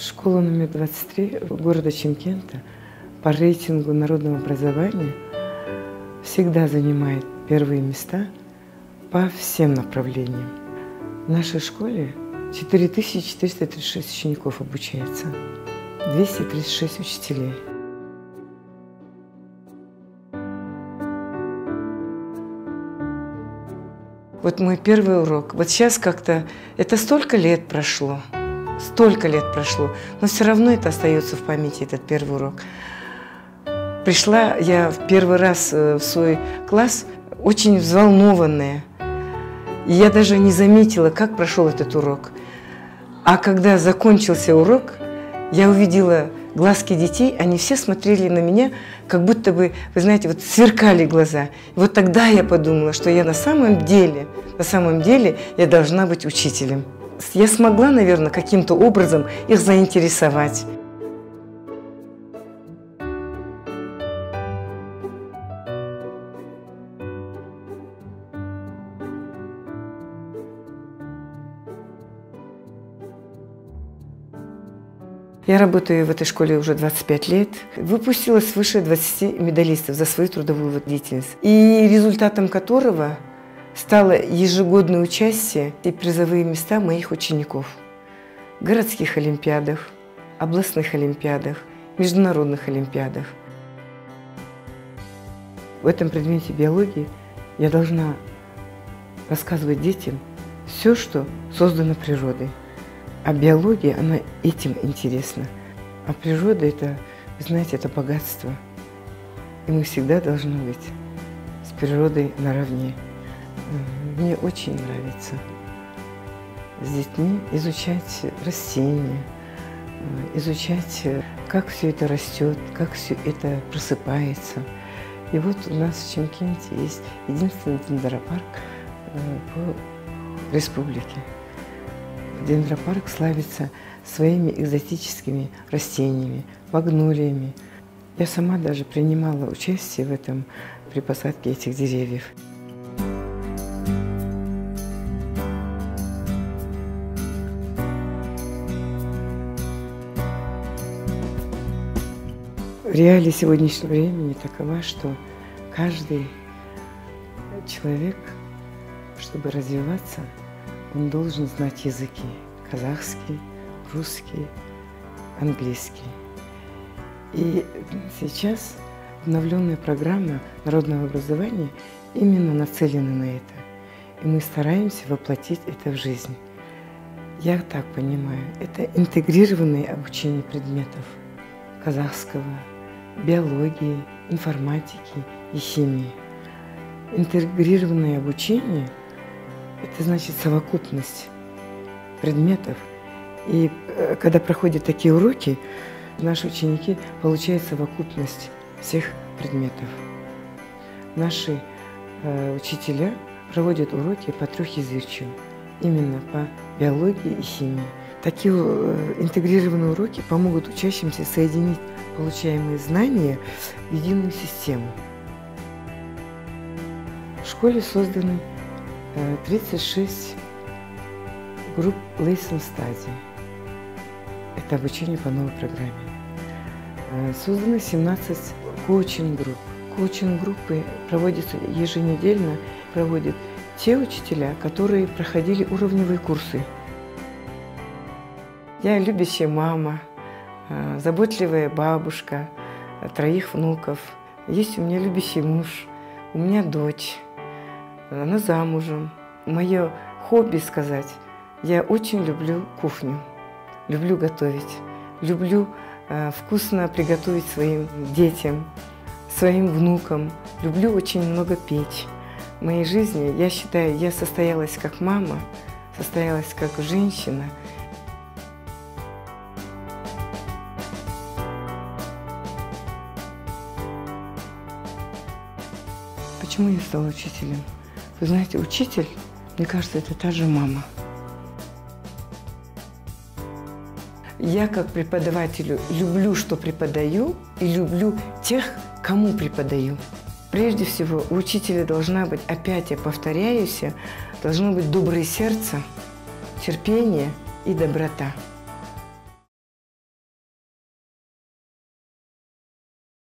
Школа номер 23 города Чемкента по рейтингу народного образования всегда занимает первые места по всем направлениям. В нашей школе 4436 учеников обучается, 236 учителей. Вот мой первый урок. Вот сейчас как-то, это столько лет прошло, столько лет прошло, но все равно это остается в памяти, этот первый урок. Пришла я в первый раз э, в свой класс очень взволнованная. И я даже не заметила, как прошел этот урок. А когда закончился урок, я увидела глазки детей, они все смотрели на меня, как будто бы, вы знаете, вот сверкали глаза. И вот тогда я подумала, что я на самом деле, на самом деле я должна быть учителем. Я смогла, наверное, каким-то образом их заинтересовать. Я работаю в этой школе уже 25 лет. Выпустила свыше 20 медалистов за свою трудовую деятельность. И результатом которого стало ежегодное участие и призовые места моих учеников. В городских олимпиадах, областных олимпиадах, международных олимпиадах. В этом предмете биологии я должна рассказывать детям все, что создано природой. А биология, она этим интересна. А природа – это, знаете, это богатство. И мы всегда должны быть с природой наравне. Мне очень нравится с детьми изучать растения, изучать, как все это растет, как все это просыпается. И вот у нас в Чемкенте есть единственный дендропарк э, по республике. Дендропарк славится своими экзотическими растениями, магнолиями. Я сама даже принимала участие в этом при посадке этих деревьев. Реалия сегодняшнего времени такова, что каждый человек, чтобы развиваться, он должен знать языки – казахский, русский, английский. И сейчас обновленная программа народного образования именно нацелена на это. И мы стараемся воплотить это в жизнь. Я так понимаю, это интегрированное обучение предметов казахского, биологии, информатики и химии. Интегрированное обучение – это значит совокупность предметов. И э, когда проходят такие уроки, наши ученики получают совокупность всех предметов. Наши э, учителя проводят уроки по трехязычию, именно по биологии и химии. Такие э, интегрированные уроки помогут учащимся соединить получаемые знания в единую систему. В школе созданы 36 э, групп Lesson Study. Это обучение по новой программе. Э, создано 17 коучинг-групп. Коучинг-группы проводятся еженедельно, проводят те учителя, которые проходили уровневые курсы. Я любящая мама, заботливая бабушка, троих внуков. Есть у меня любящий муж, у меня дочь она замужем. Мое хобби сказать, я очень люблю кухню, люблю готовить, люблю э, вкусно приготовить своим детям, своим внукам, люблю очень много печь. В моей жизни, я считаю, я состоялась как мама, состоялась как женщина. Почему я стала учителем? Вы знаете, учитель, мне кажется, это та же мама. Я как преподавателю люблю, что преподаю, и люблю тех, кому преподаю. Прежде всего, у учителя должна быть, опять я повторяюсь, должно быть доброе сердце, терпение и доброта.